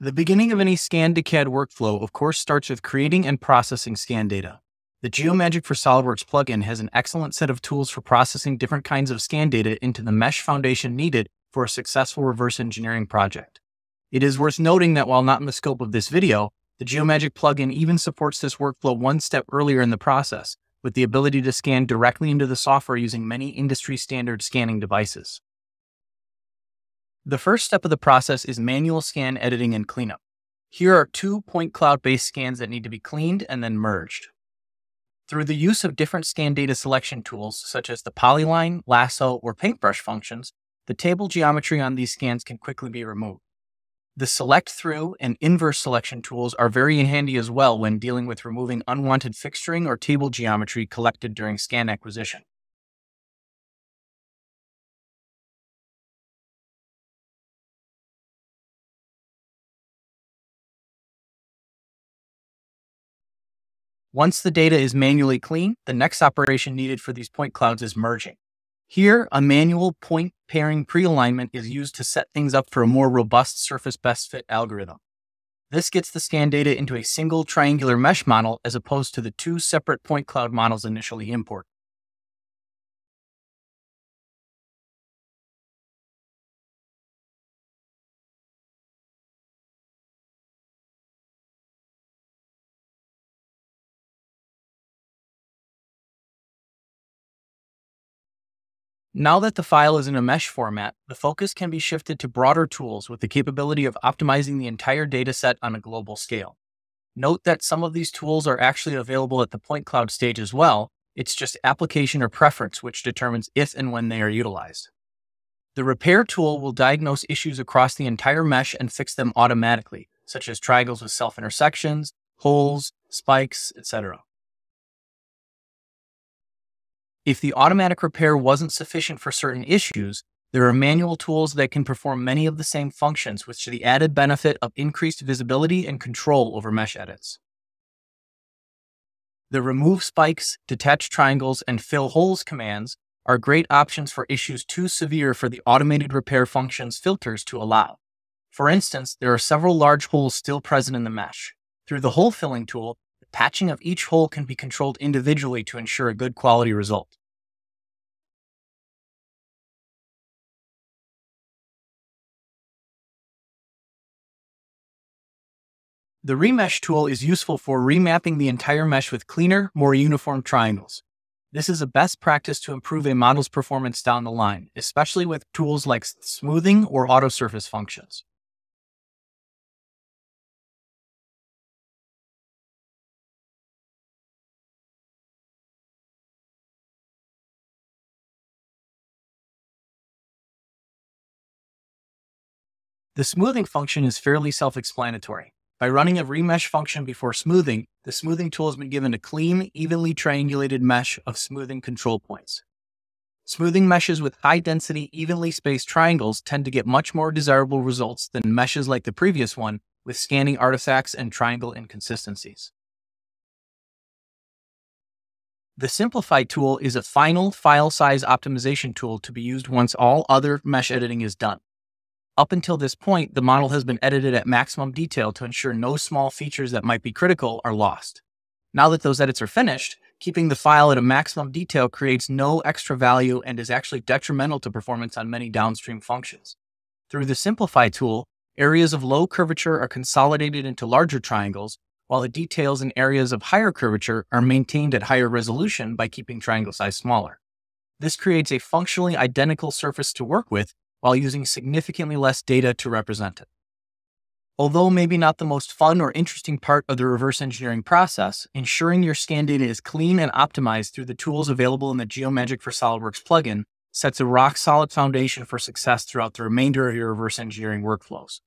The beginning of any scan to CAD workflow, of course, starts with creating and processing scan data. The Geomagic for SOLIDWORKS plugin has an excellent set of tools for processing different kinds of scan data into the mesh foundation needed for a successful reverse engineering project. It is worth noting that while not in the scope of this video, the Geomagic plugin even supports this workflow one step earlier in the process, with the ability to scan directly into the software using many industry standard scanning devices. The first step of the process is manual scan editing and cleanup. Here are two point cloud based scans that need to be cleaned and then merged. Through the use of different scan data selection tools, such as the polyline, lasso, or paintbrush functions, the table geometry on these scans can quickly be removed. The select through and inverse selection tools are very handy as well when dealing with removing unwanted fixturing or table geometry collected during scan acquisition. Once the data is manually cleaned, the next operation needed for these point clouds is merging. Here, a manual point pairing pre-alignment is used to set things up for a more robust surface best fit algorithm. This gets the scan data into a single triangular mesh model as opposed to the two separate point cloud models initially imported. Now that the file is in a mesh format, the focus can be shifted to broader tools with the capability of optimizing the entire dataset on a global scale. Note that some of these tools are actually available at the point cloud stage as well. It's just application or preference which determines if and when they are utilized. The repair tool will diagnose issues across the entire mesh and fix them automatically, such as triangles with self intersections, holes, spikes, etc. If the automatic repair wasn't sufficient for certain issues, there are manual tools that can perform many of the same functions with the added benefit of increased visibility and control over mesh edits. The remove spikes, detach triangles, and fill holes commands are great options for issues too severe for the automated repair functions filters to allow. For instance, there are several large holes still present in the mesh. Through the hole filling tool, the patching of each hole can be controlled individually to ensure a good quality result. The remesh tool is useful for remapping the entire mesh with cleaner, more uniform triangles. This is a best practice to improve a model's performance down the line, especially with tools like smoothing or auto surface functions. The smoothing function is fairly self-explanatory. By running a remesh function before smoothing, the smoothing tool has been given a clean, evenly triangulated mesh of smoothing control points. Smoothing meshes with high density, evenly spaced triangles tend to get much more desirable results than meshes like the previous one with scanning artifacts and triangle inconsistencies. The Simplify tool is a final file size optimization tool to be used once all other mesh editing is done. Up until this point, the model has been edited at maximum detail to ensure no small features that might be critical are lost. Now that those edits are finished, keeping the file at a maximum detail creates no extra value and is actually detrimental to performance on many downstream functions. Through the Simplify tool, areas of low curvature are consolidated into larger triangles, while the details in areas of higher curvature are maintained at higher resolution by keeping triangle size smaller. This creates a functionally identical surface to work with while using significantly less data to represent it. Although maybe not the most fun or interesting part of the reverse engineering process, ensuring your scan data is clean and optimized through the tools available in the Geomagic for SOLIDWORKS plugin sets a rock solid foundation for success throughout the remainder of your reverse engineering workflows.